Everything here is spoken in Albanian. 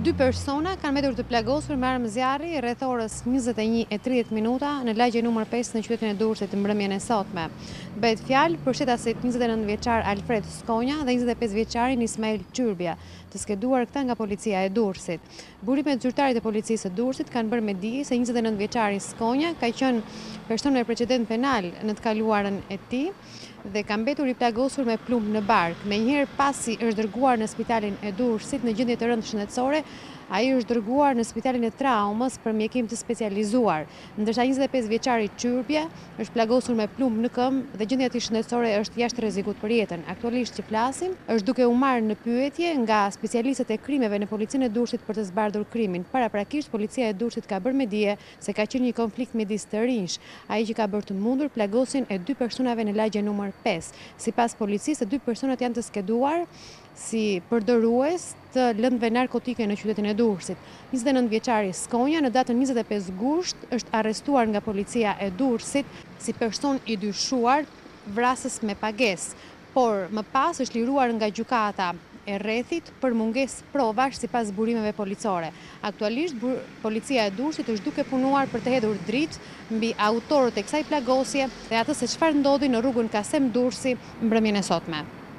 Dy persona kanë mbetur të plagosur me armë zjarri rreth orës 21:30 minuta në lagjen numër 5 në qytetin e Durrësit mbrëmjen e sotme. Bëhet fjalë për shtetasit 29 vjeçar Alfred Skonja dhe 25 vjeçarin Ismail Çyrbja, të skeduar këta nga policia e Durrësit. Burimet zyrtare të policisë së Durrësit kanë bërë me dije se njëzet e nëntë vjeçari Skonja ka qenë person me precedentë penalë në të kaluarën e tij. dhe ka mbetur i plagosur me plumb në bark. Menjëherë pasi është dërguar në spitalin e Durrësit në gjendje të rëndë shëndetësore, ai është dërguar në spitalin e Traumës për mjekim të specializuar, ndërsa njëzet e pesë vjeçari Çyrbja është plagosur me plumb në këmbë dhe gjendja e tij shëndetësore është jashtë rrezikut për jetën. Aktualisht që flasim, është duke u marrë në pyetje nga specialistët e krimeve në Policinë e Durrësit për të zbardhur krimin. Paraprakisht, Policia e Durrësit ka bërë me dije se ka qenë një konflikt midis të rinjsh, ai që ka bërë të mundur plagosjen e dy personave në lagjen numër pesë. Sipas policisë, të dy personat janë të skeduar si përdorues të lëndëve narkotike në qytetin e Durrësit. Njëzet e nëntë vjeçari Skonja në datën njëzet e pesë gusht është arrestuar nga policia e Durrësit, si person i dyshuar vrasës me pagesë. por më pas është liruar nga gjykata e rrethit për mungesë provash sipas burimeve policore. Aktualisht policia e Durrësit është duke punuar për të hedhur dritë mbi autorët e kësaj plagosje dhe atë se çfarë ndodhi në rrugën Kasem Durrësi mbrëmjen e sotme.